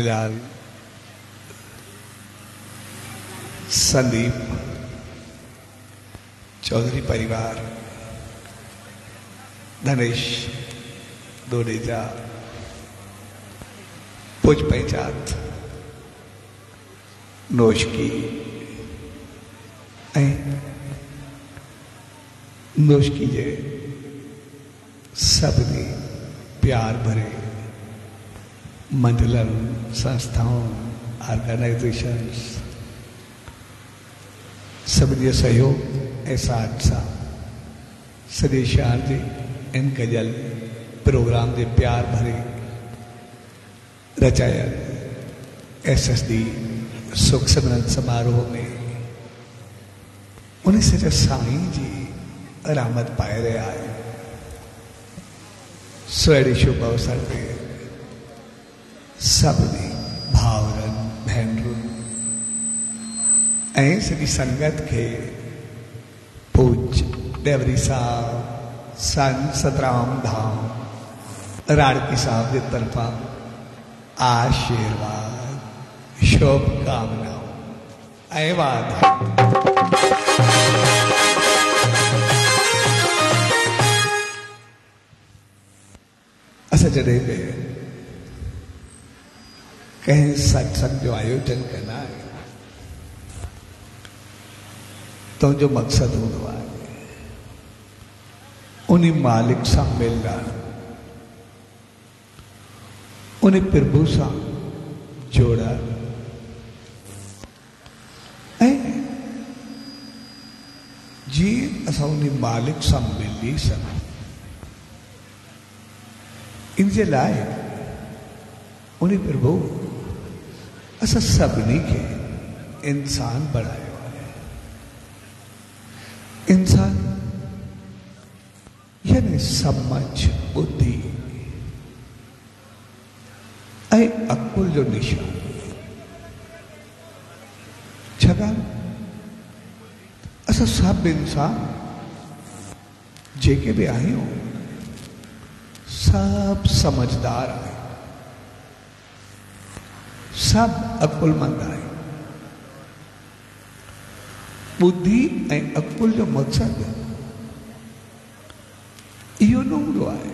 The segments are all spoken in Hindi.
लाल संदीप चौधरी परिवार धनेश दोडेजा पुज पंचायत नोशकी ऐं नोशकी जे सभिनी प्यार भरे मंडलनि संस्थाओं ऑर्गेनाइजेशन्स सभिनी जो सहयोग ऐं साथ सां सॼे शहर जे, इन गज़ल प्रोग्राम जे प्यार भरे रचायल एस एस डी सुख सिमरन समारोह में उन सॼे साईं जी रहमत पाए रहिया आहियूं सो शुभ अवसर ते सभिनी भाउरनि भेनरुनि ऐं सॼी संगत के पूज डेवरी साहब सन सतराम धाम राणकी साहब के तरफा आशीर्वाद शुभकामनाऊं ऐं वाधायूं असां जॾहिं बि कंहिं सत्संग जो आयोजन कंदा आहियूं तुंहिंजो मक़सदु हूंदो आहे उन मालिक सां मिलणु उन प्रभु सां जोड़ा। जीअं असां उन मालिक सां मिली सघूं इन जे लाइ उन प्रभु। असां सभिनी खे इंसान बणायो आहे इंसान, यानी समझ, बुद्धि, ऐं अकुल जो निशान छाकाणि असां सभु इंसान, जेके बि आहियूं सभु समझदार आहियूं सभु अकुलमंद आहियूं बुद्धि ऐं अकुल जो मक़सदु इहो न हूंदो आहे।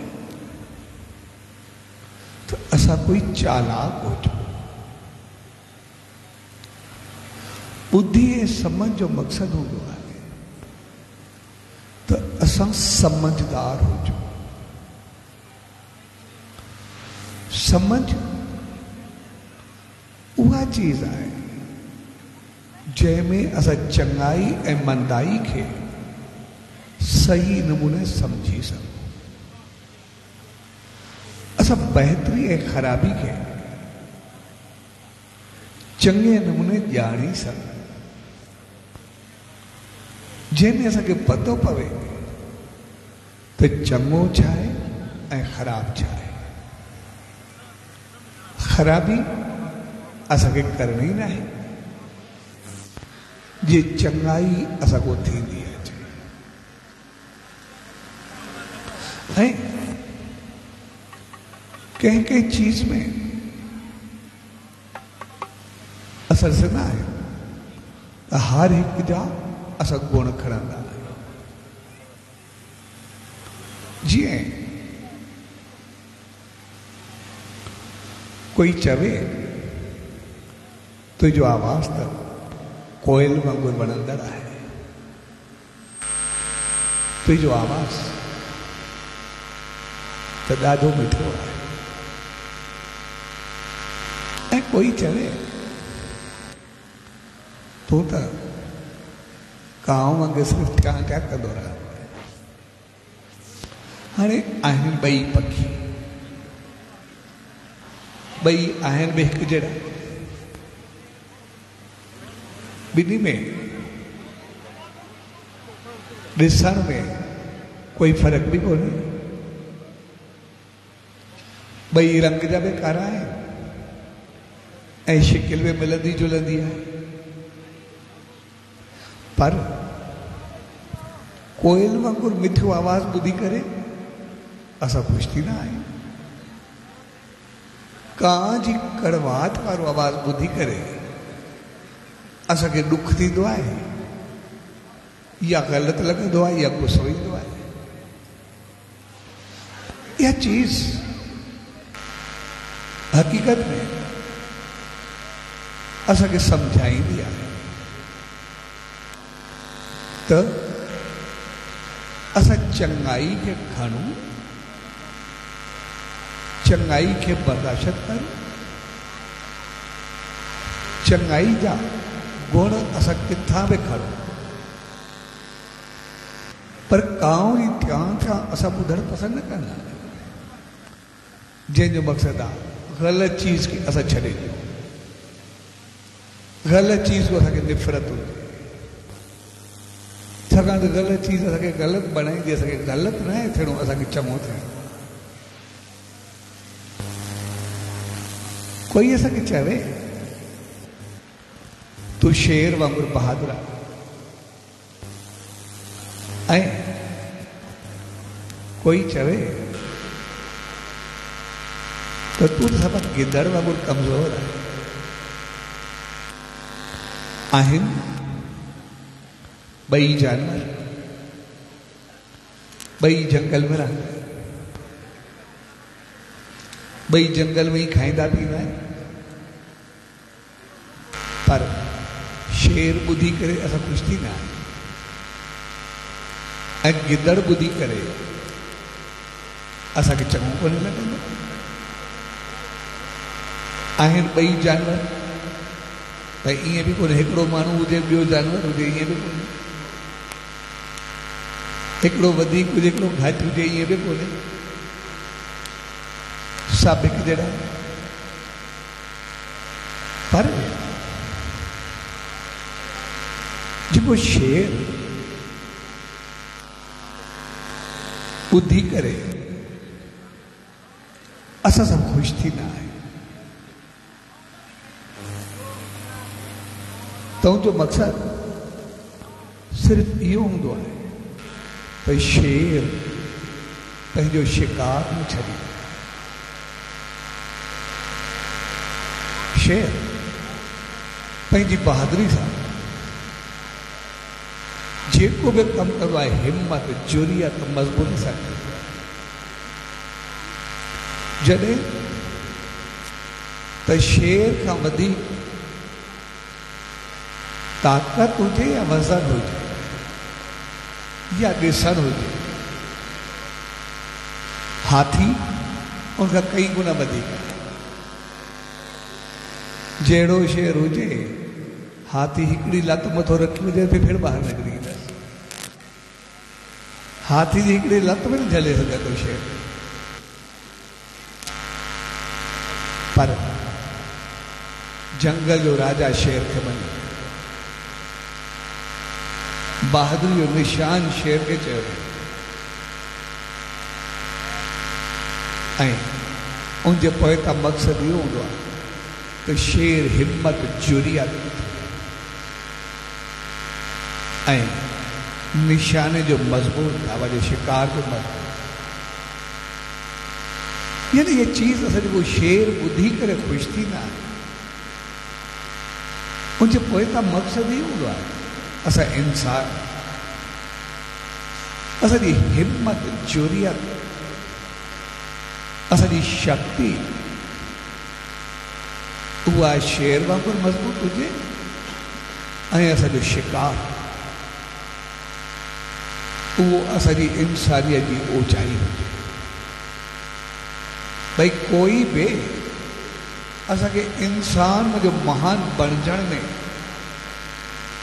त असां कोई चालाक हुजूं। बुद्धि समझ जो मक़सदु आहे, त असां समझदार हुजूं। समझ उहा आहे जंहिंमें असां चङाई ऐं मंदाई खे। सही नमूने सम्झी सघूं असां बहितरी ऐं ख़राबी खे। चङे नमूने ॼाणी सघूं जंहिंमें असांखे पतो पवे, त चङो छा आहे ऐं ख़राबु ख़राबी असांखे करणी न आहे जे। चङाई कंहिं चीज़ में असां ॾिसंदा आहियूं त हर हिकु जा असां गुण आहियूं जीअं कोई चवे तुंहिंजो आवाज़ त कोयल वांगुरु वणंदड़ आहे। तुंहिंजो आवाज़ त ॾाढो मिठो आहे। ऐं कोई चवे तूं त कांव वांगुरु सिर्फ़ु ट्या ट्या कंदो रह हाणे आहिनि ॿई पखी। ॿई आहिनि बि हिकु जहिड़ा। ॿिन्ही में ॾिसण में कोई फ़र्क़ु बि कोन्हे ॿई रंग जा बि कारा आहिनि ऐं शिकिल में मिलंदी जुलंदी आहे पर कोयल वांगुरु मिठो आवाज़ ॿुधी करे असां ख़ुशि थींदा आहियूं कां जी कड़वाहट वारो आवाज़ ॿुधी करे। असांखे ॾुख थींदो आहे, या ग़लति लॻंदो आहे, या गुसो ईंदो आहे। इहा चीज़ हक़ीक़त में असांखे सम्झाईंदी आहे त असां चङाई खे खणूं, चङाई खे बर्दाश्त करूँ, चङाई जा गुण असां किथां बि खणूं पर काउं जी ध्यान सां असां ॿुधणु पसंदि न कंदा जंहिंजो मक़सदु चीज़ खे असां छॾे ॾियूं ग़लति चीज़ को असांखे निफ़रत हुजे छाकाणि त ग़लति चीज़ असांखे ग़लति बणाईंदी असांखे ग़लति न आहे थियणो असांखे चङो थियणो कोई असांखे चवे तूं शेर वांगुरु बहादुर ऐं कोई चवे त तूं त गिदड़ वांगुरु कमज़ोर आहे आहिनि। जानवर। ॿई जंगल में रहंदा ॿई जंगल में ई खाईंदा पीअंदा आहिनि पर शेर ॿुधी करे असां ख़ुशि थींदा आहियूं ऐं गिदड़ ॿुधी करे। असांखे चङो कोन्हे लॻंदो आहिनि ॿई जानवर। भई ईअं बि कोन्हे हिकिड़ो माण्हू हुजे जानवर हुजे ईअं बि कोन्हे हिकिड़ो वधीक हुजे, हिकिड़ो घटि हुजे ईअं बि कोन्हे पर जेको शेर ॿुधी करे। असां ख़ुशि थींदा आहियूं तुंहिंजो मक़सदु सिर्फ़ु इहो हूंदो शेर पंहिंजो शिकार न छॾी। शेर पंहिंजी बहादुरी सां जेको बि कमु कंदो आहे हिमत जुरियत मज़बूती सां। कंदो आहे जॾहिं त शेर खां वधीक ताक़त हुजे या वज़न हुजे या ॾिसण हुजे हाथी उनखां कई गुना वधीक जहिड़ो शेर हुजे हाथी हिकिड़ी लत मथो रखी हुजे त फिर ॿाहिरि निकिरी हाथी हिकिड़ी लत में न झले थो शेर। पर जंगल जो राजा शेर खे मञे बहादुर जो निशान शेर खे चयो ऐं उनजे पोइतां मक़सदु इहो हूंदो आहे त शेर हिमत जुरिया ऐं निशाने जो मज़बूत दावा जो शिकार जो मज़बूत यानी ये चीज़ असां जेको शेर ॿुधी करे खुश थी ना। उनजे पोइतां मक़सदु इहो हूंदो आहे असां इंसान असांजी हिमत जुरियत असांजी शक्ति उहा शेर वांगुरु मज़बूत हुजे ऐं असांजो शिकार उहो असांजी इंसानियत जी ऊचाई हुजे भई, कोई बि असांखे इंसान जो महान बणजण में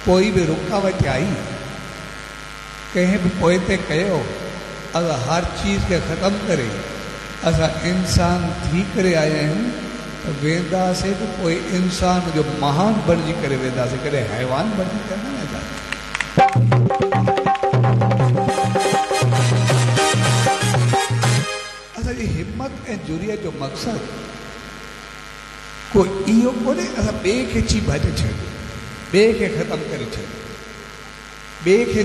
कोई बि रुकावट आई, कंहिं बि पोइ ते कयो अगरि हर चीज़ खे ख़तमु करे असां इंसान थी करे आया आहियूं त वेंदासीं त पोइ इंसान जो महान बणिजी करे, वेंदासीं कॾहिं हैवान बणिजी करे न। ऐं जुरियत जो मक़सदु को इहो कोन्हे असां छॾियो ॿिए खे ख़तमु करे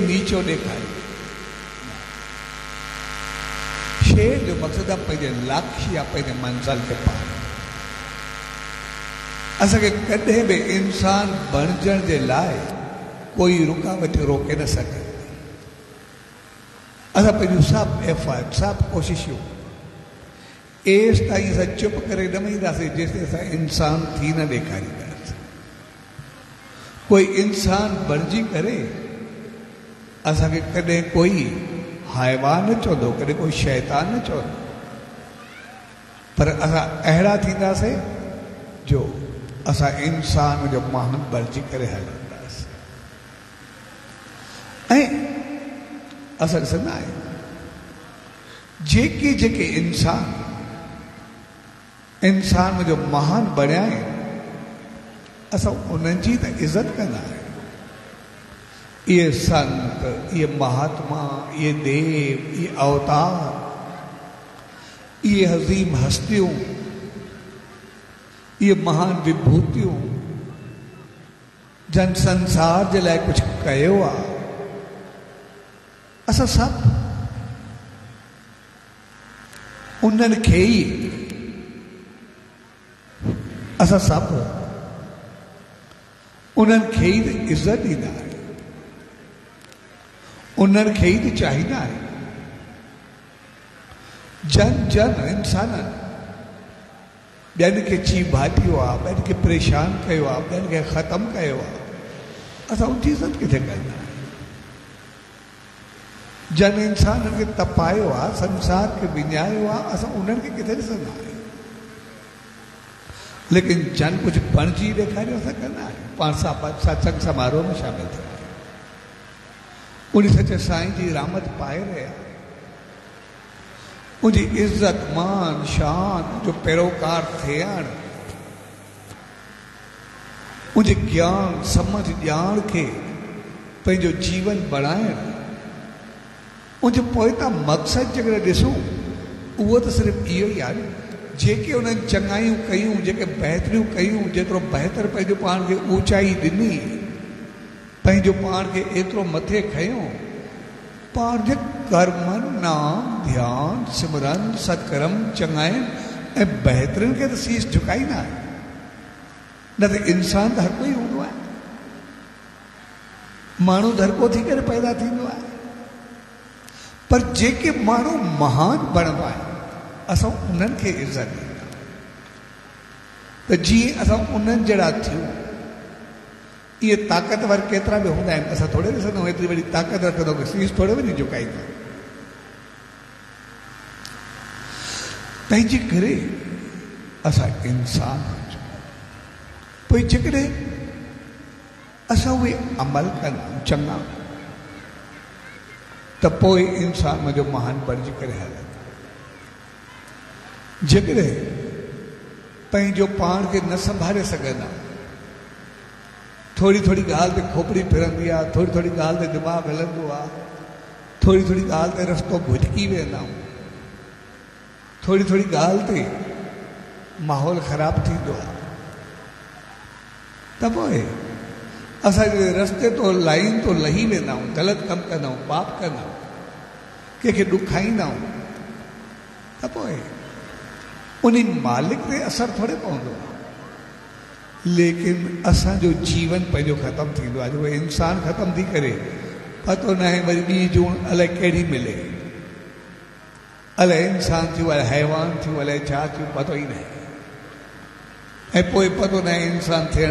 नीचो ॾेखारियो शेर जो मक़सदु आहे पंहिंजे या पंहिंजे मंज़िल खे पार। असांखे इंसान बणजण जे लाइ कोई रुकावट रोके न सघे असां सभु एफर्ट सभु कोशिशूं एसि ताईं असां चुप करे न वेहींदासीं जेसिताईं असां इंसान थी न ॾेखारींदासीं कोई इंसान बणिजी करे असांखे कॾहिं कोई हैवान न चवंदो कॾहिं कोई शैतान चवंदो पर असां अहिड़ा थींदासीं जो असां इंसान जो महान बणिजी करे हलंदासीं ऐं असां ॾिसंदा आहियूं जेके जेके इंसान इंसान जो महान बणिया आहिनि असां उन्हनि जी त इज़त कंदा आहियूं इहे संत इहे महात्मा इहे देव इहे अवतार इहे हज़ीम हस्तियूं इहे महान विभूतियूं, जन संसार जे लाइ कुझु कयो आहे असां सभु उन्हनि खे ई असां सभु उन्हनि खे ई इज़त ॾींदा आहियूं उन्हनि खे ई चाहींदा आहियूं जन जन इंसाननि ॿियनि खे ची भाटियो आहे ॿियनि खे परेशान कयो आहे ॿियनि खे ख़तमु कयो आहे असां उनजी इज़त किथे कंदा आहियूं जन इंसाननि खे तपायो आहे संसार खे विञायो आहे असां उन्हनि खे किथे ॾिसंदा आहियूं लेकिन जन कुझु बणिजी ॾेखारियो असां कंदा आहियूं सत्संग समारोह में शामिल थिया उन सच साईं जी रामत पाए रहिया उनजी इज़त मान, शान, जो पैरोकार थियण उनजे ज्ञान, समझ ॼाण खे पंहिंजो जीवन बणाइण उनजो पोइतां मक़सदु जेकॾहिं ॾिसूं उहो त सिर्फ़ु इहो ई आहे जेके उन्हनि चङायूं कयूं, जेके बहितरियूं कयूं, जेतिरो बहितर पंहिंजो पाण खे ऊचाई ॾिनी, पंहिंजो पाण खे एतिरो मथे खयों। पाण जे कर्मनि नाम ध्यान, सिमरन, सत्कर्म चङाइनि ऐं बहितरियुनि खे त सीस झुकाईंदा आहिनि। न त इंसान त हर कोई हूंदो आहे। माण्हू धरको थी करे पैदा थींदो आहे। पर जेके माण्हू महान बणंदा आहिनि असां उन्हनि खे इज़त ॾींदा त जीअं असां उन्हनि जहिड़ा थियूं, इहे ताक़तवर केतिरा बि हूंदा आहिनि, असां थोरे ॾिसंदा आहियूं, एतिरी वॾी ताक़त रखंदो सीस थोरे वञी झुकाईंदा तंहिंजे करे असां इंसान हुजूं पोइ जेकॾहिं असां उहे अमल कंदा चङा, त पोइ इंसान मुंहिंजो महान बणिजी करे हलंदो। जेकॾहिं पंहिंजो पाण खे न संभाले सघंदा। थोरी थोरी ॻाल्हि ते खोपड़ी फिरंदी आहे थोरी थोरी ॻाल्हि ते दिमाग़ु हलंदो आहे थोरी थोरी ॻाल्हि ते रस्तो भुजकी वेंदा। थोरी थोरी ॻाल्हि ते माहौल ख़राबु थींदो आहे। त पोइ असां रस्ते तो लाइन तो लही वेंदा आहियूं ग़लति कमु कंदा आहियूं पाप कंदा आहियूं कंहिंखे ॾुखाईंदा आहियूं त पोइ उन मालिक ते असर थोरे पवंदो लेकिन असांजो जीवन पंहिंजो ख़तमु जो इंसान ख़तमु थी करे, पतो न आहे वरी ॿी जूं अलाए मिले। अलाए इंसान थियो, अलाए हैवान थियो, अलाए छा थियो, पतो ई न आहे। ऐं पोइ पतो न इंसान जे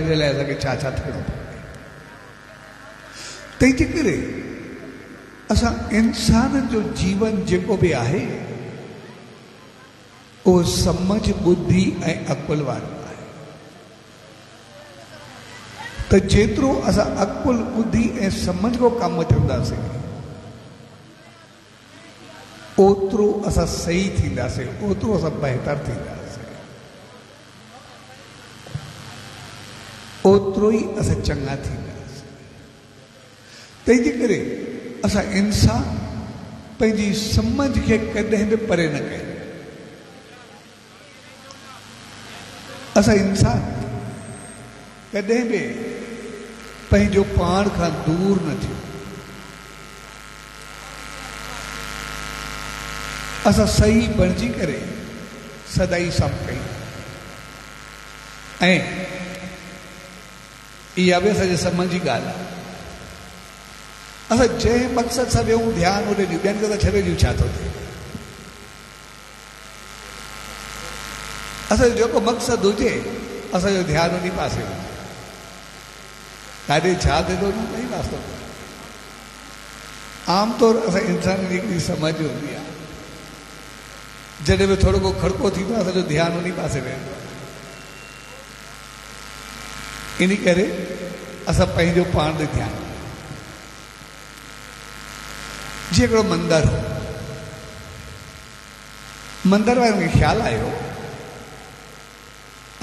असां इंसान जो जीवन जेको बि आहे उहो समझ ॿुधी ऐं अकुल वारो आहे त जेतिरो असां अकुल ॿुधी ऐं समझ को कमु वठंदासीं ओतिरो असां सही थींदासीं ओतिरो असां बहितर थींदासीं ओतिरो ई असां चङा थींदासीं तंहिंजे करे असां इंसान पंहिंजी समझ खे कॾहिं बि परे न कयूं असां इंसान। बि पंहिंजो पाण खां दूर न थियो। असां सही बणिजी करे सदाई सभु कयूं। ऐं इहा बि असांजे मक़सद सां वेहूं, ध्यानु होॾे ॾियूं ॿियनि खे त छा थो थिए? असांजो जेको मक़सदु हुजे असांजो ध्यानु उन पासे हुजे काॾे छा थिए थो न कई वास्तो आमतौर असां इंसान जी हिकिड़ी समझ हूंदी आहे जॾहिं बि थोरो को खड़को थींदो आहे असांजो ध्यानु उन पासे वेंदो इन करे असां पंहिंजो पाण ते ध्यानु। जीअं हिकिड़ो मंदरु। हो मंदर वारनि खे ख़्यालु आयो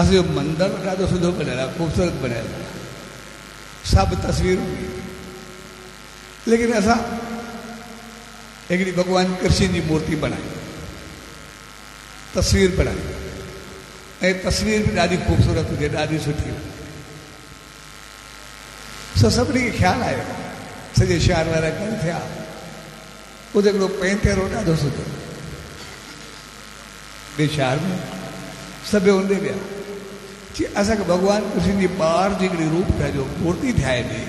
असांजो मंदरु ॾाढो सुठो बणियल आहे ख़ूबसूरत बणियल सब तस्वीर लेकिन असां हिकिड़ी भॻवान कृष्ण की मूर्ति बनाई. तस्वीर बनाई. ऐं तस्वीर बि ॾाढी ख़ूबसूरत हुजे ॾाढी सुठी सो सभिनी खे ख़्यालु आयो शहर वारा कनि थिया उते हिकिड़ो पेंटेरो सुठो शहर में सभु हूंदे विया जी जी ॿार जी हिकिड़ी रूप ठाहिजो मूर्ति ठाहे ॾे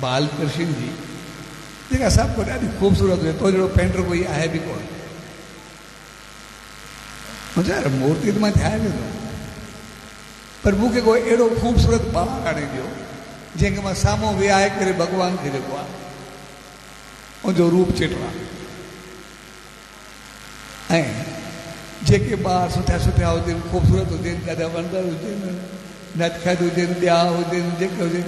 बाल कृष्ण जी। जेका सभु को ॾाढी ख़ूबसूरत हुजे तो जहिड़ो पेंटर कोई आहे कोन? मुंहिंजा यार मूर्ति त माँ ठाहे ॾींदो पर मूंखे कोई अहिड़ो ख़ूबसूरत ॿार आणे ॾियो जंहिंखे माँ साम्हूं विहाए करे भॻवान खे जेको आहे उनजो रूप चिटवा। ऐं जेके ॿार सुठा सुठा हुजनि ख़ूबसूरत हुजनि ॾाढा वंदर हुजनि नटखट हुजनि ॿिया हुजनि जेके हुजनि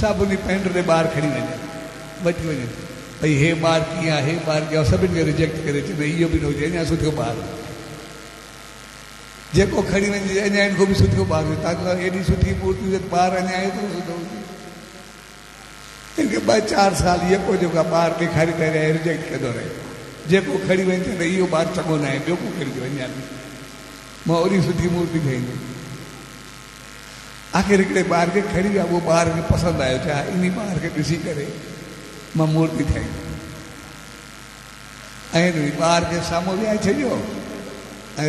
सभु उन पेंट ते ॿार खणी वञनि वठी वञनि भई हे ॿार कीअं आहे हे ॿार कीअं सभिनि खे रिजेक्ट करे अचे भई इहो बि न हुजे अञा सुठो ॿार जेको खणी वञे अञा हिन खां बि सुठो ॿार हुजे तव्हांखां एॾी सुठी मूर्ति हुजे ॿार अञा एतिरो सुठो हुजे हिनखे ॿ चारि साल यको जेको आहे ॿार ॾेखारे करे रिजेक्ट कंदो रहे। जेको खणी वञे त इहो ॿार चङो न को खणी वञे माँ सुठी मूर्ति ठाहींदुमि। आख़िर हिकिड़े ॿार खे खणी विया उहो ॿार आयो छा इन ॿार खे ॾिसी करे माँ मूर्ति ठाही ऐं ॿार खे साम्हूं विहाए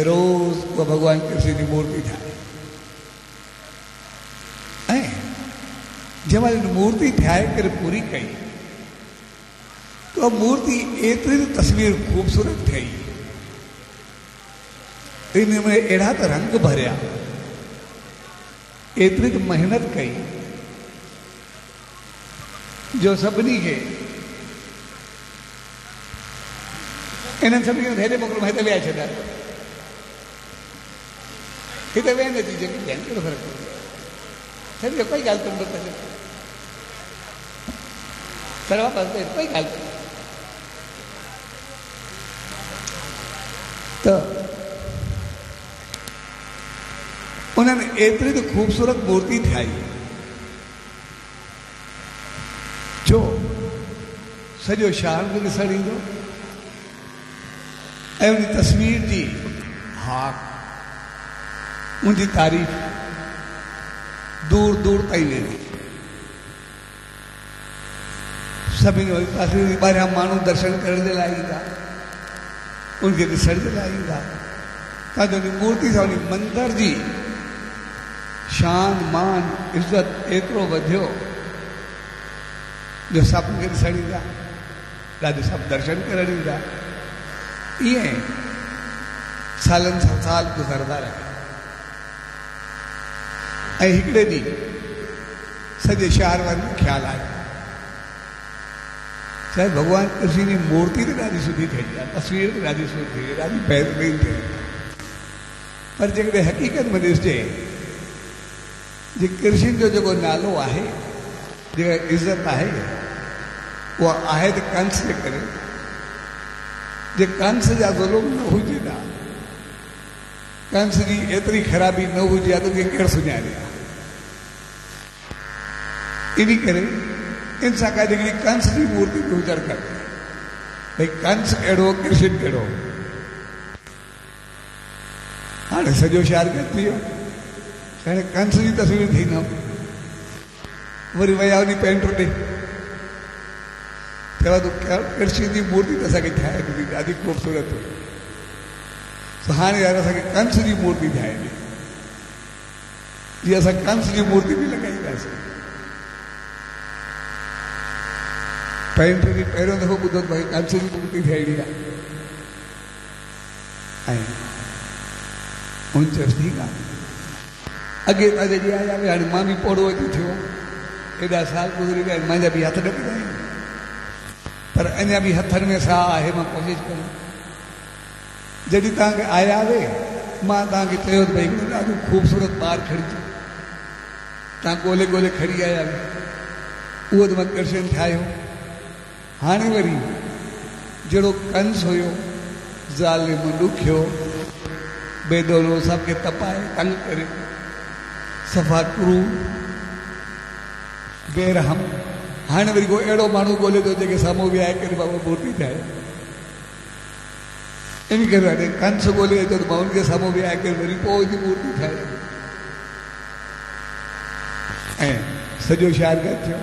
रोज़ उहा भॻवान कृष्ण जी मूर्ति ठाहे। मूर्ति ठाहे पूरी कई तो अब मूर्ति एतिरी तस्वीर ख़ूबसूरत ठही इन में अहिड़ा त रंग भरिया। एतिरी त महिनत कई जो सभिनी खे इन्हनि सभिनी खे हेॾे मोकिलियो हिते विहाए छॾिया हिते वेह नथी जेकी ध्यानु कहिड़ो फ़र्क़ु पवंदो कोई ॻाल्हि कोन करे पर वापसि कोई ॻाल्हि कोन्हे त। उन्हनि एतिरी त ख़ूबसूरत मूर्ति ठाही जो सॼो शहर बि ॾिसणु ईंदो ऐं उन तस्वीर जी हा उनजी तारीफ़ दूर दूर ताईं वेंदी सभिनी वरी ॿाहिरियाँ माण्हू दर्शन करण जे लाइ ईंदा उनखे ॾिसण जे लाइ ईंदा त मूर्ति सां उन मंदर जी, शान, मान इज़त एतिरो वधियो जो सभु खे ॾिसण ईंदा ॾाढो सभु दर्शन करण ईंदा ईअं सालनि सां साल गुज़रंदा रहिया ऐं हिकिड़े ॾींहुं सॼे शहर वारनि ख़्यालु आयो। कृष्ण जी मूर्ति त ॾाढी सुठी ठही आहे तस्वीर त ॾाढी सुठी ठही आहे ॾाढी बहितरीन ठही पर जेकॾहिं हक़ीक़त में ॾिसजे जे कृष्ण जो जेको नालो आहे जेका इज़त आहे उहा आहे त कंस जे करे। जे कंस जा ज़ुल्म न हा कंस जी एतिरी ख़राबी न हुजे हा त उनखे केरु सुञाणे। हा इन करे इन सां गॾु कंस की मूर्ति हुजणु खपे भई, कंस कहिड़ो कृष्ण कहिड़ो हाणे सॼो शहर गॾु थी कंस जी तस्वीर थी न। वरी विया उन पेंटर ॾे चयो तूं कृष्ण जी मूर्ति त असांखे ठाहे ॾिनी ख़ूबसूरत हुई त हाणे यार असांखे कंस जी मूर्ति ठाहे ॾे जीअं असां कंस जी मूर्ति बि लॻाईंदासीं पहिरियों दफ़ो ॿुधो त भई जी मुक्ति थियणी त आया हुआ पोड़ो अची थियो एॾा साल गुज़री विया हथ आहिनि पर अञा बि हथनि में साह आहे माँ कोशिशि आया त ख़ूबसूरत ॿारु खणी अचो खणी आया उहो त माँ कृष्ण ठाहियो हाणे वरी जहिड़ो कंस हुयो ज़ालिम ॾुखियो बेदोलो सभु तपाए, तंग करे, सफ़ा क्रू, बेरहम। हाणे वरी को अहिड़ो माण्हू ॻोल्हे थो, जेके साम्हूं विहाए करे बाबा मूर्ति ठाहे इन करे हाणे कंस ॻोल्हे अचो त माँ हुनखे साम्हूं विहाए करे वरी पोइ जी मूर्ति ठाहे ऐं सॼो गॾु थियो।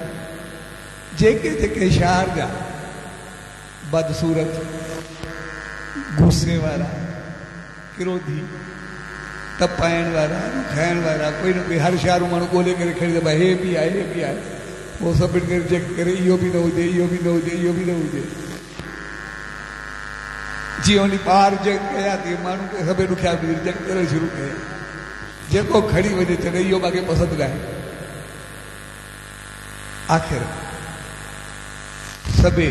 जेके जेके शहर जा बदसूरत गुस्से वारा क्रोधी तपाइण वारा खाइण वारा कोई न कोई, हर शहर माण्हू ॻोल्हे करे खणी भई, हे बि आहे हे बि आहे पोइ सभिनि खे रिजेक्ट करे इहो बि न हुजे इहो बि न हुजे इहो बि न हुजे जीअं उन ॿार रिजेक्ट कया तीअं माण्हू खे सभई ॾुखिया बि रिजेक्ट करणु शुरू कया जेको खणी वञे चवे इहो मूंखे पसंदि न आहे आख़िर सभई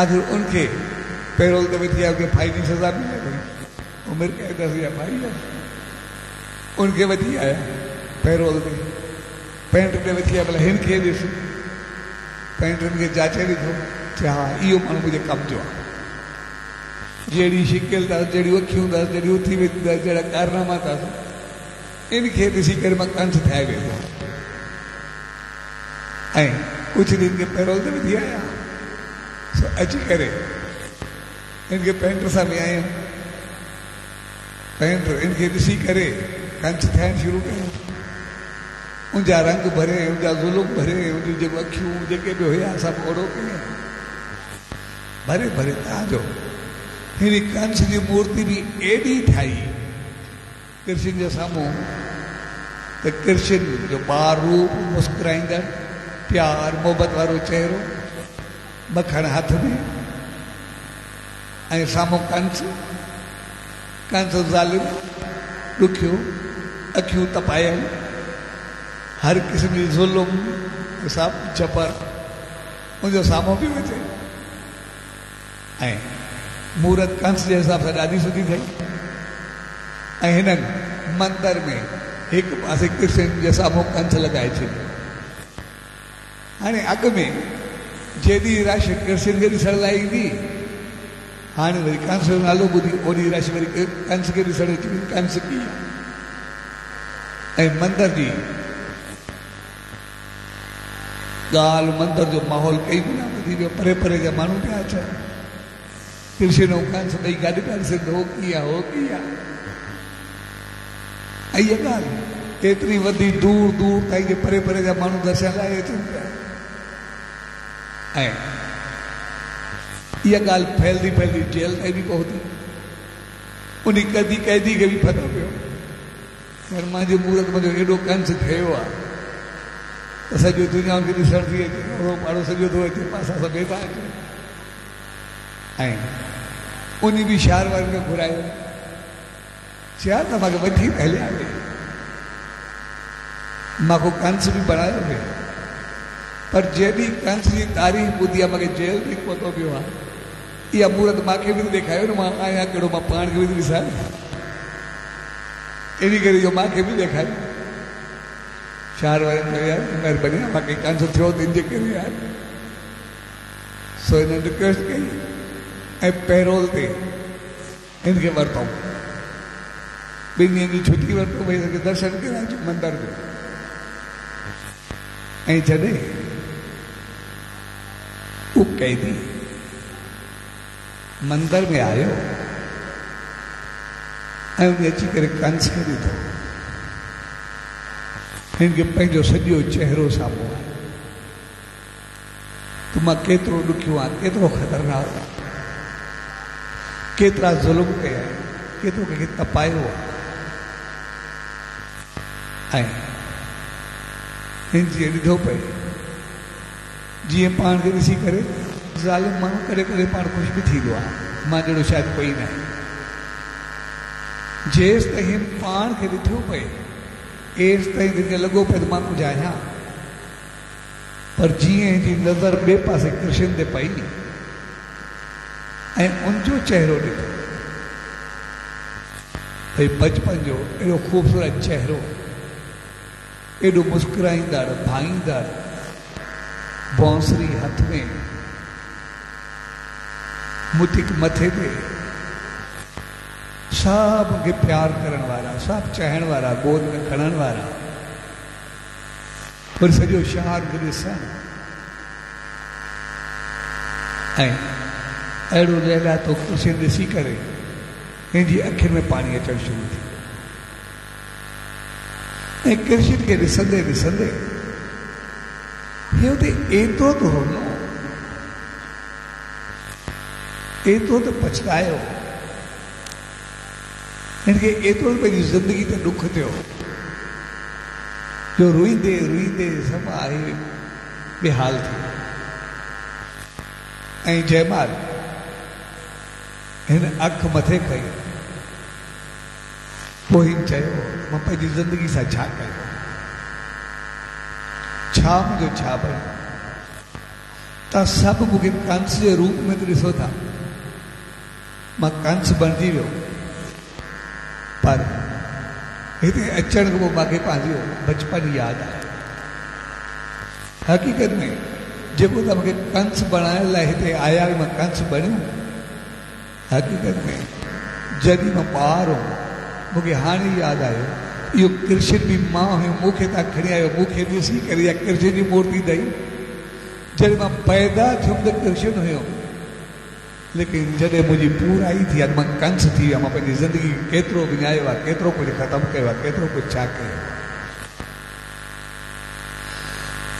आख़िर उनखे पैरोल ते वेठी आहे फाई जी सज़ा मिले पई उमिरि कैद हुई या भाई आहे उनखे वठी आया पैरोल ते पेंट ते वठी भला हिन खे ॾिस पेंट खे जाचे ॾिठो चए हा, इहो माण्हू मुंहिंजे कम जो आहे शिकिल अथसि जहिड़ियूं अखियूं अथसि जहिड़ी उथी वेंदी अथसि जहिड़ा कारनामा अथसि इन खे ॾिसी करे माँ कंस ठाहे वेंदो ऐं कुझु ॾींहंनि खे पैरोल आया। सो अची करे इनखे पेंट सां बि आहियूं पेंट इनखे ॾिसी करे कंच थियणु शुरू कयो उनजा रंग भरे उनजा ज़ुल्म भरे उनजी जेको अखियूं जेके बि हुया सभु ओड़ो कयूं भरे भरे तव्हांजो हिन कंस जी मूर्ति बि एॾी ठाही कृष्ण जे साम्हूं त कृष्ण जो ॿार रूप मुस्कुराईंदड़ प्यार मोहबत वारो चहिरो मखण हथ में ऐं कंस कंस ज़ालिम ॾुखियो अखियूं तपायल हर क़िस्म जी ज़ुल्म सभु जबर मुंहिंजो साम्हूं हुजे ऐं मूरत कंस जे हिसाब सां ॾाढी सुठी ठही ऐं मंदर में हिकु पासे कृष्ण जे साम्हूं कंस लॻाए छॾियो हाणे अॻु में जेॾी रश कृष्ण खे ॾिसण लाइ ईंदी हाणे वरी कंस जो नालो ॿुधी ओॾी रश वरी कंस खे ॾिसण अची वई कंस की ऐं मंदर जी ॻाल्हि मंदर जो माहौल कई गुना वधी वियो परे परे जा माण्हू पिया अचनि कृष्ण ऐं कंस ॿई गॾु पिया ॾिसनि हो की आहे हो की आहे ऐं इहा ॻाल्हि एतिरी वधी दूर दूर ताईं जे परे परे जा माण्हू दर्शन लाइ अचनि पिया ऐं इहा ॻाल्हि फैलदी फैलदी जेल ताईं बि पहुती उन कदी कैदी खे बि पतो पियो पर मुंहिंजे मूरत मुंहिंजो एॾो कंस ठहियो आहे त सॼो दुनिया खे ॾिसण थी अचे ओड़ो माण्हू सॼो थो अचे पासा सभई था अचनि ऐं उन बि शहर वारनि खे घुरायो। चया त मूंखे वठी हलिया वे मूंखे कंस बि बणायो वियो पर जॾहिं कंस जी तारीफ़ ॿुधी आहे मूंखे जेल बि पतो पियो आहे। इहा मूरत मूंखे बि ॾेखारियो न, माँ आहियाँ कहिड़ो, माँ पाण खे बि ॾिसां इन करे इहो मूंखे बि ॾेखारियो। शहर वारनि चयो, यार, महिरबानी आहे, मूंखे कंस थियो त इनजे करे यार। सो हिन रिक्वेस्ट कई ऐं पैरोल ते हिनखे वरितऊं। ॿिनि ॾींहंनि जी छुटी वरितो भई हिनखे दर्शन कराए मंदर जो। ऐं जॾहिं उहो कैदी मंदिर में आयो। अची करे कंस ॾिठो हिनखे पंहिंजो सॼो चहिरो साम्हूं आहे त माँ केतिरो ॾुखियो आहियाँ केतिरो ख़तरनाक आहे केतिरा ज़ुल्म कया आहिनि केतिरो कंहिंखे तपायो आहे ऐं हिन जीअं ॾिठो पए। जीअं पाण खे ॾिसी करे ज़ालिम माण्हू कॾहिं कॾहिं पाण ख़ुशि बि थींदो आहे। माँ जहिड़ो शायदि कोई न आहे। जेसि ताईं पाण खे ॾिठो पए एसि ताईं हिनखे लॻो पियो त माँ कुझु आहियाँ। पर जीअं हिनजी नज़र ॿिए पासे कृष्ण ते पई, ऐं उनजो चहिरो ॾिठो, भई बचपन जो एॾो ख़ूबसूरत चहिरो, एॾो मुस्कुराईंदड़, भाईंदड़ बांसुरी हथ में, मुतिक मथे ते सभु खे प्यार करण वारा सभु चाहण वारा गोद में खणण वारा वरी सॼो शहर खे ॾिसण ऐं अहिड़ो लैला तो कृष्ण ॾिसी करे। कंहिंजी अखियुनि में पाणी अचणु शुरू थी। ऐं कृष्ण खे ॾिसंदे ॾिसंदे एतिरो त रोनो एतिरो त पछतायो हिनखे एतिरो पंहिंजी ज़िंदगी ते ॾुख थियो जो रोईंदे रोईंदे सभु आहे बेहाल थी। ऐं जयमाल अखि मथे कई। ज़िंदगी सां छा कयो छा मुंहिंजो छा बणियो तव्हां सभु मूंखे कंस जे रूप में त ॾिसो था। माँ कंस बणिजी वियो पर हिते अचण खां पोइ मूंखे बचपन यादि आहे हक़ीक़त में जेको तव्हां मूंखे कंस बणाइण लाइ आया माँ कंस बणियो हक़ीक़त में जॾहिं माँ ॿार हुउमि मूंखे हाणे यादि आयो इहो कृष्ण बि माँ हुयो मूंखे तव्हां खणी आयो मूंखे ॾिसी करे इहा कृष्ण जी मूर्ति ॾेई जॾहिं माँ पैदा थियुमि त कृष्ण हुयो लेकिन जॾहिं मुंहिंजी पूराई थी आहे कंस थी वियो पंहिंजी ज़िंदगी केतिरो विञायो आहे केतिरो कुझु ख़तमु कयो आहे केतिरो कुझु छा कयो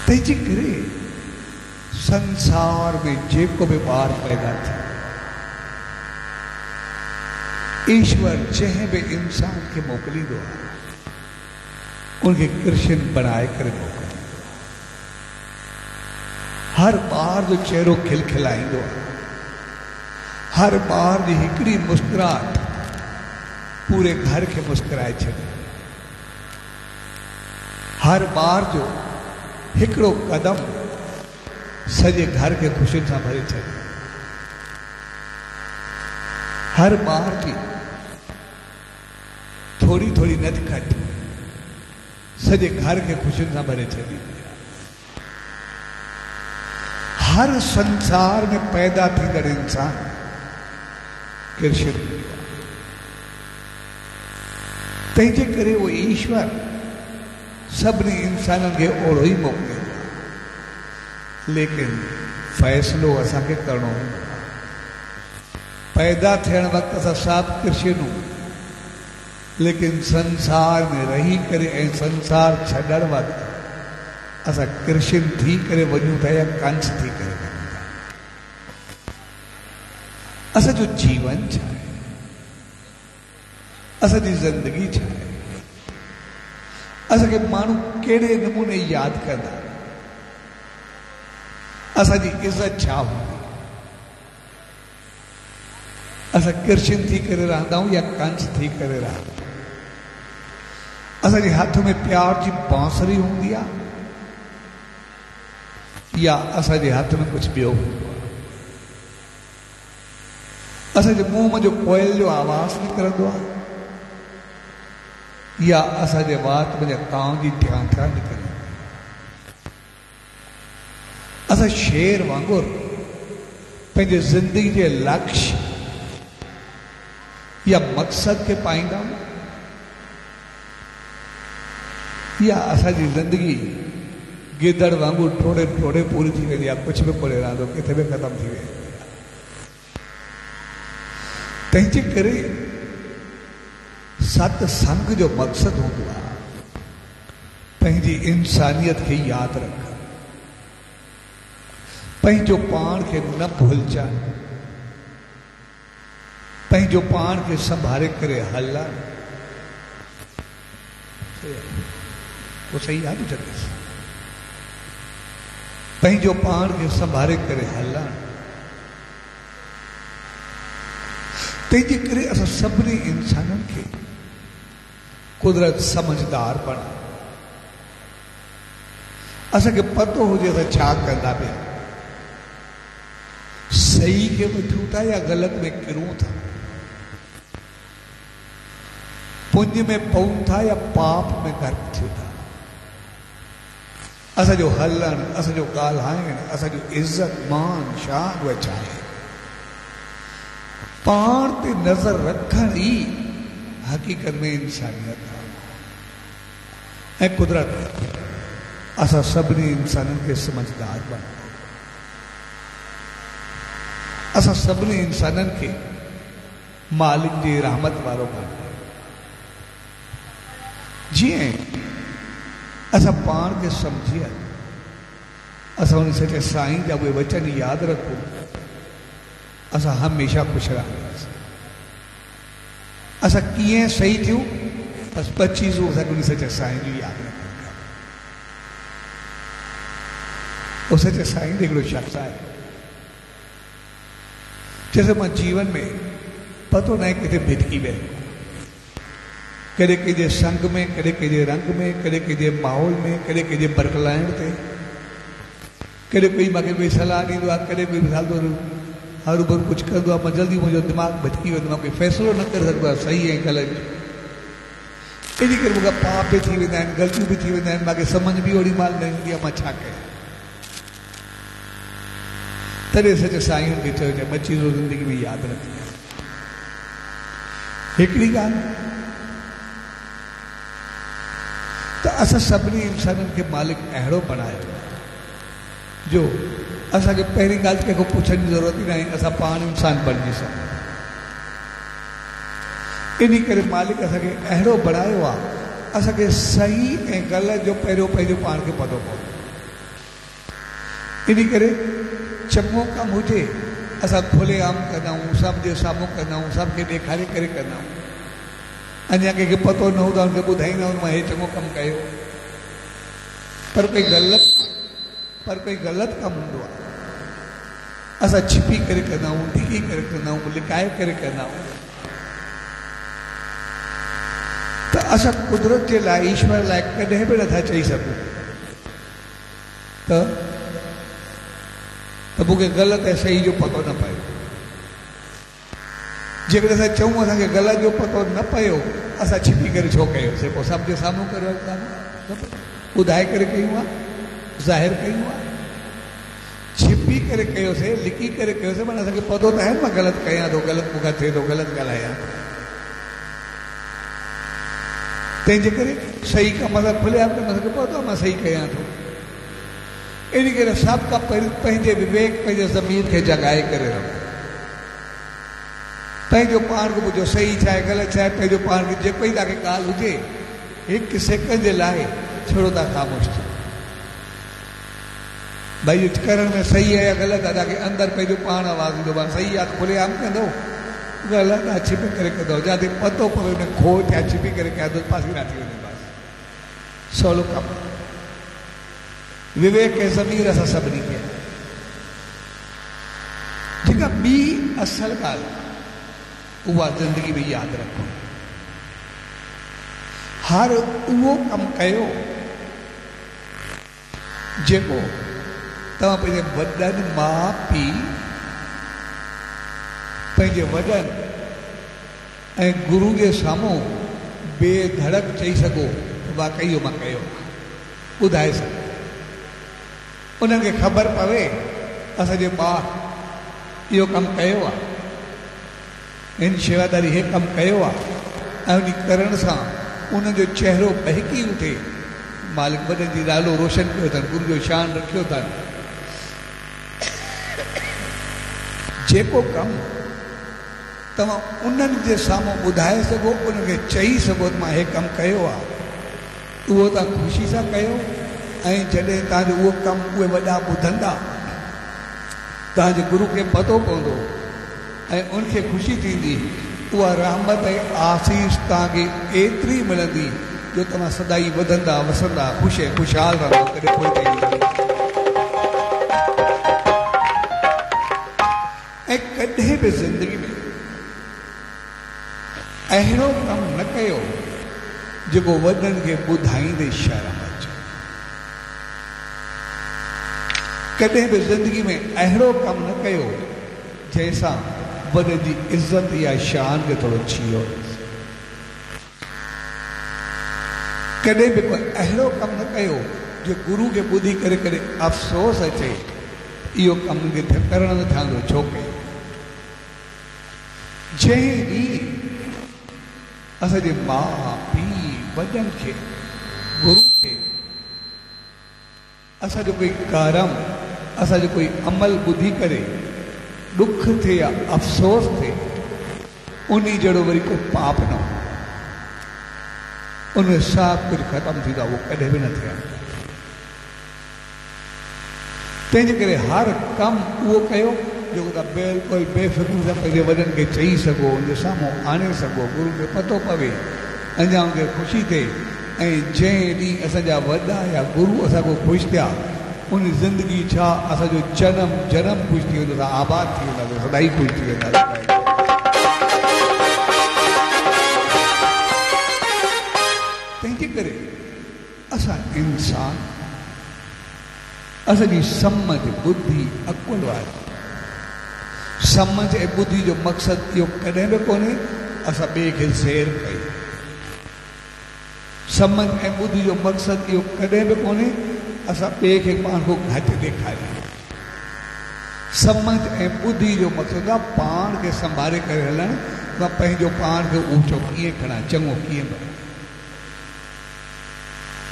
तंहिंजे करे, संसार में जेको बि ॿार पैदा थिए ईश्वर जंहिं बि इंसान खे मोकिलींदो आहे उनखे कृष्ण बनाए करे हर ॿार जो चहिरो खिलखिलाईंदो आहे हर ॿार जी हिकिड़ी मुस्कुराहट पूरे घर खे मुस्कुराए छॾे हर ॿार जो हिकिड़ो कदम सॼे घर खे ख़ुशियुनि सां भरे छॾे हर ॿार जी थोरी थोरी नटखट सॼे घर खे ख़ुशियुनि सां भरे छॾींदी हर संसार में पैदा थींदड़ इंसान। कृष्ण तंहिंजे करे उहो ईश्वर सभिनी इंसाननि खे ओड़ो ई मोकिलियो लेकिन फ़ैसिलो हूंदो पैदा थियण वक़्तु असां सभु कृष्ण लेकिन संसार में रही करे संसार छॾण वक़्तु असां कृष्ण थी करे वञूं था या कंस थी करे वञूं था। असांजो जीवन छा आहे असांजी ज़िंदगी छा आहे असांखे माण्हू कहिड़े नमूने यादि कंदा असांजी इज़त छा हूंदी असां कृष्ण थी करे रहंदा आहियूं या कंस थी करे रहंदा असांजे हथ में प्यार जी बांसुरी आहे या? असांजे हथ में कुझु ॿियो हूंदो आहे मुंहं जो कोयल, जो आवाज़ निकिरंदो या असांजे वात में कांव जी थिया निकिरंदी असां शेर वांगुरु ज़िंदगी जे लक्ष्य या मक़सद खे पाईंदा आहियूं या असांजी ज़िंदगी। गिदड़ वांगुरु टोड़े टोड़े पूरी थी वेंदी आहे कुझु बि कोन्हे रहंदो किथे बि ख़तमु थी वेंदी आहे तंहिंजे करे सत्संग जो मक़सदु हूंदो आहे पंहिंजी इंसानियत खे यादि रख। पंहिंजो पाण खे न भुलिजाए पंहिंजो पाण खे संभाले करे हलण वो सही आहे न जगह पंहिंजो पाण खे संभाले करे हलण तंहिंजे करे असां सभिनी इंसाननि खे कुदरत समझदार बणा असांखे पतो हुजे त छा कंदा पिया सही खे वठूं था या ग़लति में किरूं था। पुण्य में पऊं था या पाप में गर्क थियूं था असांजो हलणु असांजो ॻाल्हाइणु असांजो इज़त मान, शान आहे पाण ते नज़र रखण ई हक़ीक़त में इंसानियत कुदरत असां सभिनी इंसाननि खे समझदार बणायो। असां सभिनी इंसाननि खे मालिक जी रहमत वारो बणायो। जीअं असां पाण खे सम्झी असां उन सचे साईं जा उहे वचन यादि रखूँ? असां हमेशह ख़ुशि रहंदासीं असां कीअं सही थियूं बसि ॿ चीज़ूं असांखे उन सचे साईं जी यादि रखूँ सचे साईं हिकिड़ो शख़्स आहे जैसे माँ जीवन में, पतो न आहे किथे भिटकी वियो कॾहिं कंहिंजे संग में कॾहिं कंहिंजे रंग में कॾहिं कंहिंजे माहौल में कॾहिं कंहिंजे बरकलाइण ते। कॾहिं कोई मूंखे कोई सलाह ॾींदो आहे कॾहिं कोई मिसाल तौरु हरू भरू कुझु कंदो आहे, माँ जल्दी मुंहिंजो दिमाग़ भटकी वेंदो आहे कोई फ़ैसिलो न करे सघंदो आहे सही ऐं ग़लति। इन करे मूंखां पाप बि थी वेंदा आहिनि, ग़लतियूं बि थी वेंदा आहिनि, मूंखे सम्झ बि ओड़ी महिल न ईंदी आहे, माँ छा कयां। तॾहिं सच साईं खे चयो ॿ चीज़ूं ज़िंदगी में यादि रखी हिकिड़ी ॻाल्हि त असां सभिनी इंसाननि खे मालिक अहिड़ो बणायो जो असांखे पहिरीं ॻाल्हि कंहिंखो पुछण जी ज़रूरत ई न आहे असां पाण इंसान बणिजी सघूं इन करे मालिक असांखे अहिड़ो बणायो आहे असांखे सही ऐं ग़लति जो पहिरियों पंहिंजो पाण खे पतो पवंदो इन करे चङो कमु हुजे असां खुले आम कंदा आहियूं सभ जे साम्हूं कंदा आहियूं खे ॾेखारे करे कंदा आहियूं अञा कंहिंखे पतो न हूंदो आहे हुनखे ॿुधाईंदा माँ हे चङो कमु कयो पर कोई ग़लति, पर कोई ग़लति कमु हूंदो आहे असां छिपी करे कंदा आहियूं ढिगी करे कंदा आहियूं लिकाए करे कंदा आहियूं त असां कुदरत जे लाइ ईश्वर लाइ कॾहिं बि नथा चई सघूं। त त मूंखे ग़लति ऐं सही जो पतो न पियो जेकॾहिं असां चऊं असांखे जो पतो न पियो असां छिपी करे छो कयोसीं पोइ सभ जे साम्हूं करे ॿुधाए करे कयूं आहे ज़ाहिर कयूं आहे छिपी करे कयोसीं लिकी करे कयोसीं माना असांखे पतो त आहे माँ ग़लति कयां थो ग़लति मूंखां थिए थो ग़लति ॻाल्हायां तंहिंजे करे सही कम सां खुलिया त असांखे पतो माँ सही कयां थो इन करे सभ खां पहिरीं पंहिंजे विवेक पंहिंजे ज़मीन खे जॻाए करे रखो पंहिंजो पाण खे सही छा आहे, ग़लति छा आहे, पंहिंजो पाण खे जेको ई तव्हांखे ॻाल्हि हुजे, हिकु सेकंड जे लाइ छॾो था ख़ामोश थियो भई करण में सही आहे या ग़लति आहे? तव्हांखे अंदरि पंहिंजो पाण आवाज़ ईंदो आहे सही आहे खुले, आम कंदो? ग़लति आहे छिपी करे कंदो जिते पतो पवे हुन खोट या छिपी करे कयां त पासीरा थी वञे बसि। सवलो कमु। विवेक ऐं ज़मीर असां सभिनी खे। जेका ॿी असल ॻाल्हि उहा ज़िंदगी में यादि रखो। हर उहो कमु कयो जेको तव्हां पंहिंजे वॾनि माउ पीउ पंहिंजे वॾनि ऐं गुरू जे साम्हूं बेधड़क चई सघो, वाकई इहो माँ कयो। ॿुधाए सघो। उन्हनि खे ख़बर पवे, असांजे ॿार इहो कमु कयो आहे। हिन शेवादारी हे कमु कयो आहे ऐं उन करण सां उन्हनि जो चहिरो बहिकी उठे। मालिक वॾनि जी नालो रोशन कयो अथनि गुरू जो शान रखियो अथनि जेको कमु तव्हां उन्हनि जे साम्हूं ॿुधाए सघो, उनखे चई सघो त माँ हे कमु कयो आहे उहो तव्हां ख़ुशी सां कयो, ऐं जॾहिं तव्हांजो उहो कमु उहे वॾा ॿुधंदा, तव्हांजे गुरू खे पतो पवंदो। ऐं उनखे ख़ुशी थींदी, उहा रहमत ऐं आसीस तव्हांखे एतिरी मिलंदी, जो तव्हां सदाई वधंदा, वसंदा, ख़ुशि ऐं ख़ुशहाल कोई ऐं कॾहिं बि ज़िंदगी में अहिड़ो कमु न कयो, जेको वॾनि खे ॿुधाईंदे शर्म अचे। कॾहिं बि ज़िंदगी में अहिड़ो कमु न कयो जंहिंसां वॾे जी इज़त या शान खे थोरो छियो कॾहिं बि कोई अहिड़ो कमु न कयो, जो गुरू खे ॿुधी करे करे अफ़सोस अचे इहो कमु खे करणु न ठहंदो छो कयो जंहिं ॾींहुं असांजे माउ पीउ वॾनि खे, गुरू खे। असांजो कोई करम, असांजो कोई अमल ॿुधी करे ॾुख थे अफ़सोस थे, उन्हीं जहिड़ो वरी को पाप न हो। उन सभु कुझु ख़तमु आहे उहो कॾहिं बि न थिया तंहिंजे करे हर कमु उहो कयो, जेको तव्हां बिल्कुलु बेफ़िक्र सां पंहिंजे वॾनि चई सघो, उनजे साम्हूं आणे सघो, गुरू खे पतो पवे, अञा उनखे ख़ुशी थिए। ऐं जंहिं ॾींहुं वॾा या गुरू असांखो ख़ुशि थिया उन ज़िंदगी छा असांजो जनम जनम ख़ुशि थी वेंदो थी वेंदासीं सदाई ख़ुशि थी तंहिंजे करे असां इंसान, असांजी सम्झ बुद्धि, अकुल वारी। सम्झ ऐं जो मक़सदु इहो कॾहिं बि कोन्हे, असां ॿिए खे ज़ेर कयूं। ऐं जो मक़सदु इहो कॾहिं बि कोन्हे असां ॿिए खे पाण खां घटि ॾेखारियूं सम्झ ऐं ॿुधी जो मक़सदु आहे पाण खे संभाले करे हलणु माँ पंहिंजो पाण खे ऊचो कीअं खणा चङो कीअं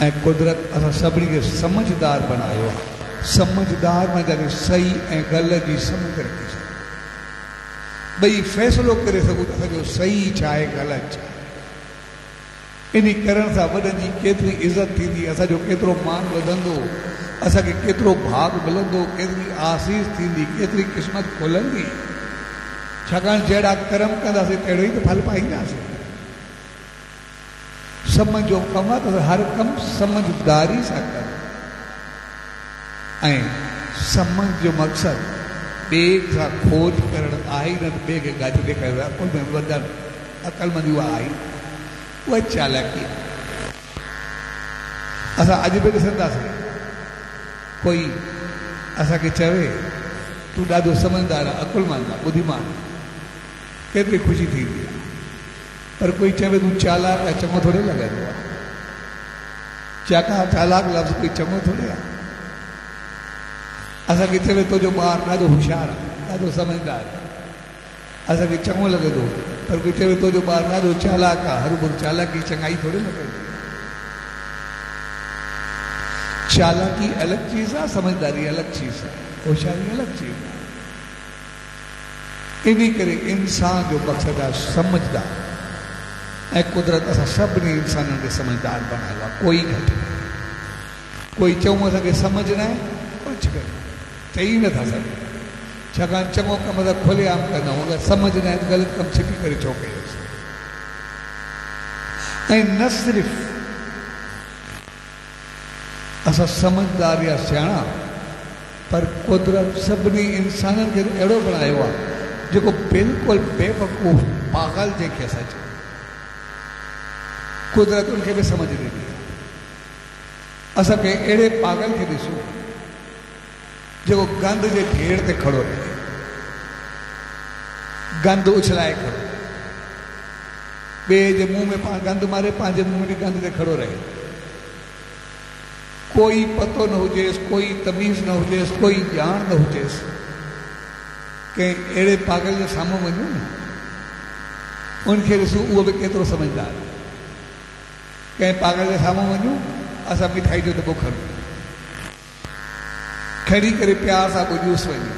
ऐं कुदरत असां सभिनी खे समझदार बनायो आहे समझदार माँ जाने सही ऐं ग़लति जी सम्झ रखी सघूं ॿई फ़ैसिलो करे सघूं त असांजो सही छा आहे ग़लति छा आहे इन करण सां वॾनि जी केतिरी इज़त थींदी, असांजो केतिरो मान वधंदो, असांखे केतिरो भाग मिलंदो, केतिरी आसीस थींदी, केतिरी क़िस्मत खुलंदी। छाकाणि जहिड़ा कर्म कंदासीं तहिड़ो ई त फल पाईंदासीं। सम्झ जो कमु आहे त हर कमु समझदारी सां कनि ऐं सम्झ जो मक़सदु ॿिए सां खोज करणु आहे ई न त ॿिए खे वधनि अकुलमंदी उहा आई। उहा चालाकी। असां अॼु बि ॾिसंदासीं कोई असांखे चवे तूं ॾाढो समझदार आहे अकुलमंद आहे ॿुधीमान केतिरी ख़ुशी थींदी आहे पर कोई चवे तूं चालाक आहे चङो थोरे लॻंदो आहे चाका चालाक लफ़्ज़ कोई चङो थोरे आहे असांखे चवे तुंहिंजो ॿारु ॾाढो होशियारु आहे ॾाढो समझदार आहे असांखे चङो लॻंदो पर कोई चवे तुंहिंजो ॿारु ॾाढो चालाक आहे हर भुर चालाकी चङाई थोरी लॻंदी चालाकी अलॻि चीज़ आहे समझदारी अलॻि चीज़ आहे होशियारी अलॻि चीज़ आहे इन करे, इंसान जो मक़सदु आहे समझदार। ऐं कुदरत असां सभिनी इंसाननि खे समझदार बणायो आहे कोई घटि न कोई चऊं असांखे समझ न आहे कुझु बि चई नथा सघूं छाकाणि चङो कमु त खुलेआम कंदा आहियूं अगरि समझ आहे त ग़लति कमु छिपी करे कयोसीं ऐं न सिर्फ़ु असां समझदार या सियाणा पर कुदरत सभिनी इंसाननि खे अहिड़ो बणायो आहे जेको बिल्कुलु बेवकूफ़ पागल जंहिंखे असां चऊं कुदरत उनखे बि समझ ॾिनी आहे असां कंहिं अहिड़े पागल खे ॾिसूं जेको गंद जे ढेर ते खड़ो रहे। गंद उछलाए खड़ो। ॿिए जे मुंहं में पाण गंद मारे पंहिंजे मुंहं में गंद ते खड़ो रहे। कोई पतो न हुजेसि, कोई तमीज़ न हुजेसि, कोई ॼाण न हुजेसि। कंहिं अहिड़े पागल जे साम्हूं वञूं न। उनखे ॾिसूं, उहो बि समझदार। कंहिं पागल जे साम्हूं वञूं, असां मिठाई जो दॿो खणूं। खणी करे प्यार सां ॿुधियुसि वञी।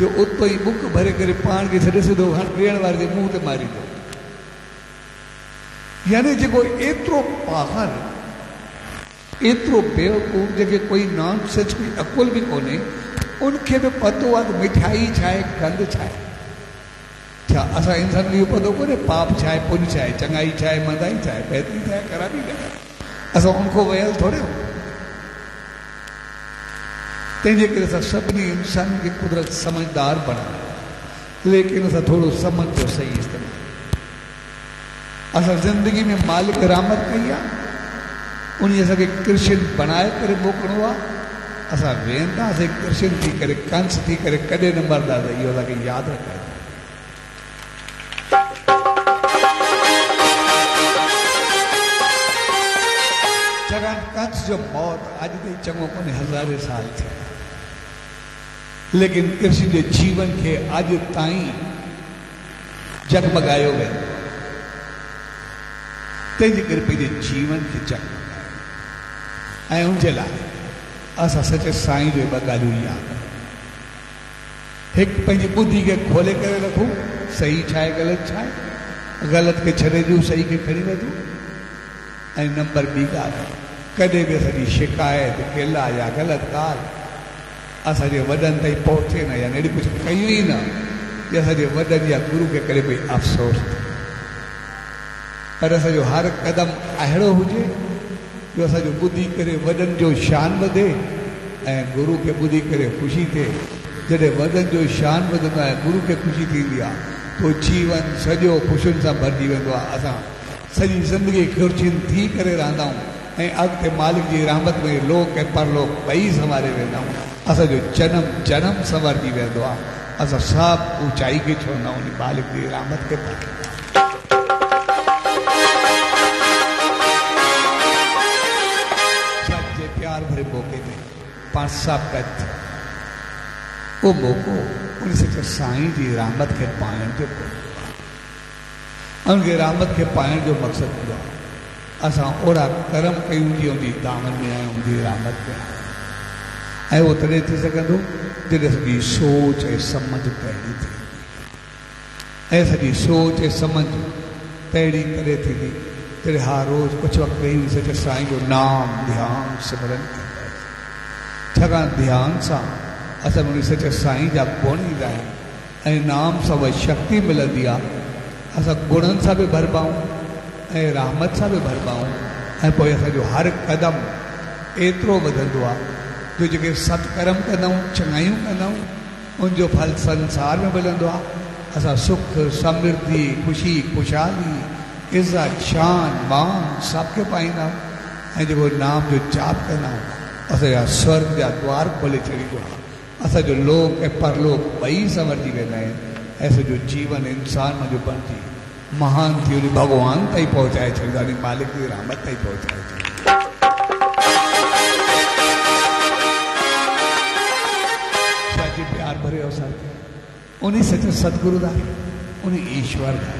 जो उतो ई बुक भरे करे पाण छॾे सिधो हाणे ॾियण वारे जे मुंहं ते मारींदो यानी जेको एतिरो पाहर एतिरो बेवकूफ़, जेके कोई नॉन सेंस कोई अकुल बि कोन्हे उनखे बि पतो त मिठाई छा आहे गंद छा आहे छा असां इंसान खे इहो पतो कोन्हे पाप छा आहे पुञ छा आहे चङाई छा आहे मंदाई छा आहे बहितरी छा आहे ख़राबी छा आहे असां उनखां वियल थोरे तंहिंजे करे असां सभिनी इंसान खे कुदरत समझदार बणायो लेकिन असां थोरो समझ जो सही इस्तेमालु असां ज़िंदगी में मालिक रहमत कई आहे उन असांखे कृष्ण बणाए करे मोकिलिणो आहे असां वेंदासीं कृष्ण थी करे, कंस थी करे कॾहिं न मरंदासीं इहो असांखे यादि रखणु छाकाणि कंस जो मौत अॼु ताईं चङो कोन्हे हज़ारे साल थिया लेकिन कृष्ण जे जीवन खे अॼु ताईं जगमगायो वेंदो तंहिंजे करे पंहिंजे जीवन खे जगमगायो ऐं उनजे लाइ असां सचे साईं जो ॿ यादि। हिकु पंहिंजी ॿुधी खे खोले करे रखूँ, सही छा ग़लति आहे ग़लति खे छॾे ॾियूं सही खे खणी वठूं ऐं नंबर ॿी ॻाल्हि कॾहिं बि असांजी शिकायत गिला या ग़लति ॻाल्हि असांजे वॾनि ताईं पहुचे न या अहिड़ी कुझु कयूं ई न जे असांजे वॾनि या गुरू खे करे भई अफ़सोस पर असांजो हर क़दम अहिड़ो हुजे जो असांजो ॿुधी करे वॾनि जो शान वधे ऐं गुरू खे ॿुधी करे ख़ुशी थिए जॾहिं वॾनि जो शान आहे गुरू खे ख़ुशी आहे पोइ जीवन सॼो ख़ुशियुनि सां भरिजी वेंदो आहे असां ज़िंदगी ख़ुशियुनि थी करे रहंदा आहियूं ऐं मालिक जी रहमत में लोक ऐं परलोक ॿई संभाले वेंदा आहियूं असांजो जनम जनम संवरजी वेंदो आहे असां सभु ऊचाई छुहंदा आहियूं मालिक जी रहमत खे सच्चे प्यार भरे मौके ते पाण सभु गॾु उहो मौक़ो उन सचे साईं जी रहमत खे पाइण जो उनखे पाइण जो असां कर्म उनजी दामन में आहियूं उनजी रहमत में आहियूं ऐं उहो थी सघंदो जॾहिं सॼी सोच ऐं सम्झ तहिड़ी थींदी ऐं सॼी सोच ऐं सम्झ तहिड़ी तॾहिं थींदी जॾहिं हा रोज़ कुझु वक़्तु वेही सच साईं जो नाम ध्यानु सिमरन छाकाणि ध्यान सां असां उन सच साईं जा गुण ईंदा आहिनि ऐं नाम सां उहा शक्ति मिलंदी आहे असां गुणनि सां बि भरबाऊं ऐं रहमत सां बि भरबाऊं ऐं पोइ असांजो हर क़दम एतिरो वधंदो आहे जो जेके सत्कर्म कंदा आहियूं चङायूं कंदा उनजो फल संसार में मिलंदो आहे असां सुख, समृद्धि, ख़ुशी, ख़ुशहाली इज़त शान, मान सभु खे पाईंदा ऐं जेको नाम जो जाप कंदा आहियूं असांजा स्वर्ग जा द्वार खोले छॾींदो आहे असांजो लोक ऐं परलोक ॿई संवरजी वेंदा आहिनि। ऐं सॼो जीवन इंसान जो बणिजी। महान थी वञे भॻवान ताईं पहुचाए छॾींदा मालिक जी रहमत ताईं पहुचाए छॾींदा। उन सच सतगुरु दा उन ईश्वर दा।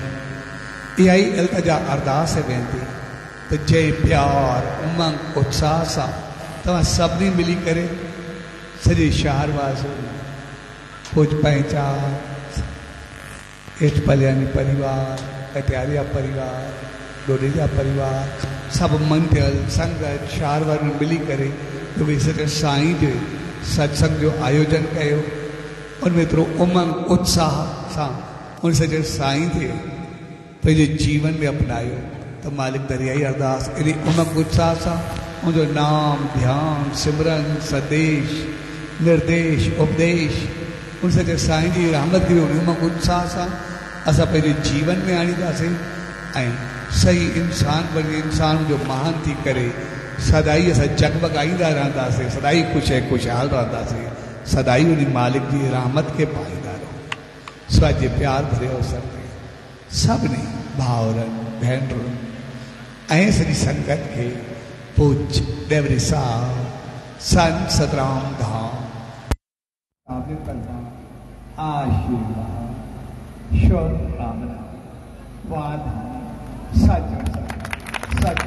इहा ई इल्तजा अरदास है वेंदी त जय प्यार, उमंग, उत्साह सां। तव्हां सभिनी मिली करे सॼे शहर वासी। कुझु पंहिंजा हेठि पलियानी परिवार कटियारिया परिवार डोडेजा परिवार सभु मंडियल संगत, शहर वारनि मिली करे। जो भई सॼे साईं जे, सत्संग जो आयोजन कयो उनमें एतिरो उमंग, उत्साह सां उन सॼे साईं खे पंहिंजे जीवन में अपनायो। त मालिक दरियाई अरदास इन उमंग, उत्साह सां उनजो नाम ध्यानु, सिमरन सदेश निर्देश, उपदेश। उन सॼे साईं जी रहमत जी उमंग, उत्साह सां असां पंहिंजे जीवन में आणींदासीं ऐं सही इंसान बणी इंसान जो महान थी करे। सदाई असां जगमगाईंदा रहंदासीं, सदाई ख़ुशि ऐं ख़ुशहाल रहंदासीं। सदाई उन मालिक जी रहमत के पाईंदा रहो स्वाजे, प्यार भरे अवसर ते सभिनी भाउरनि भेनरूं ऐं संगत खे पूज डेवरी साहब, संत सतराम धाम। आशीर्वाद शुभ कामना वादा सच सच